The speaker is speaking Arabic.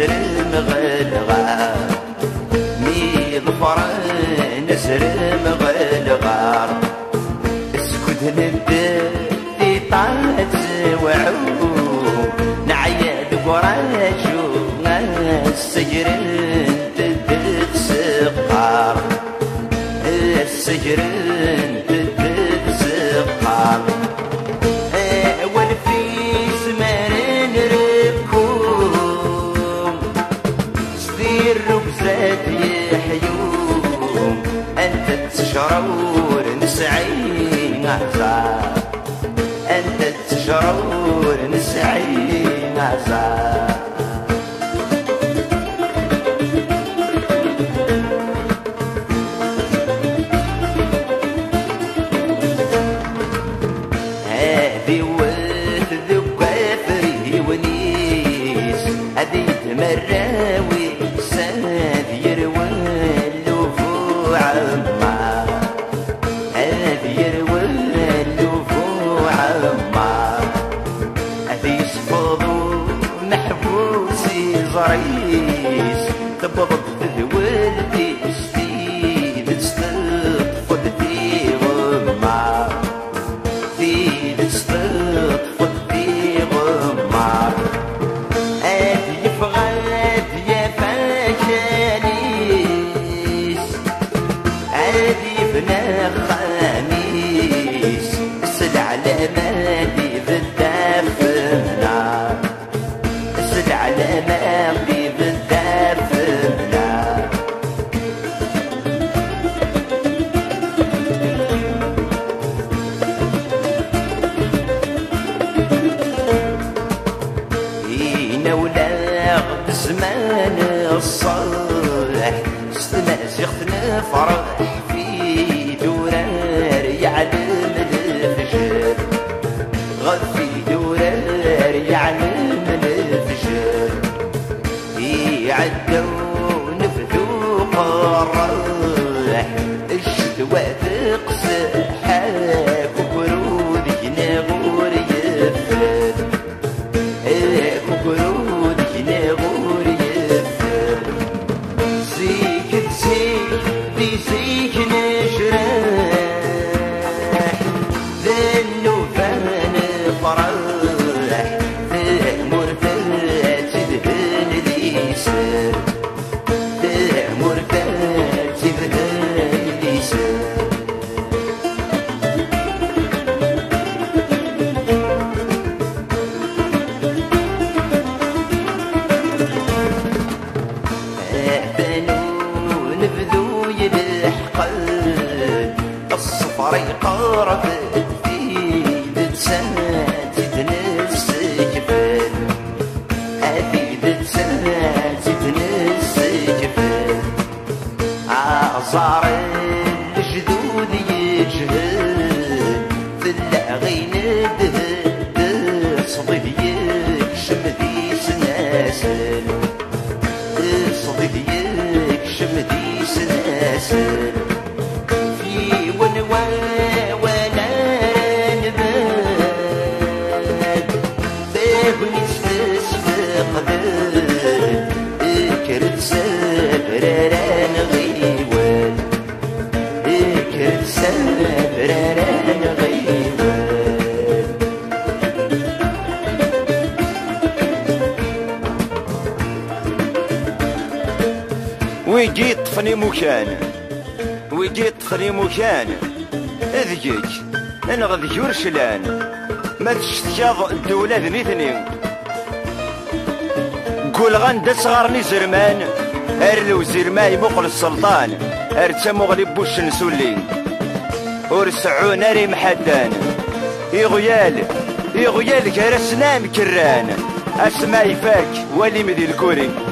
نسر مغلغا ميض ظفر نسر مغلغا اسكت ندى في طالت وعو نعيا دقراجو السجر انت سقار السجر انت ركزات يحيوم أنت تشرور نسعين عزار أنت تشرور نسعين عزار هذي زريس تبضت ذولتي ستيد تستطفت في غمار في الصدق في غمار هادي يفغد يا فاكانيس هادي بنا خميس. سلع لمادي ولا زمان الصالح استنازخت نفرح في دورار يعلم الفجر. غفي Yeah. عصار الجدود يجهل ويجي طفني مكان. ويجي طفني مكان. أذجيك. أنا غد يرشلان ما تشتكاض الدولة ذنيثني قول غند صغرني زرمان. أرلو زرماي مقل السلطان. أرتمو غلب بوش نسولي. ورسعون اري محدان. يغيال يغيال كرسنا مكران أسماء فاك ولي مدي الكوري.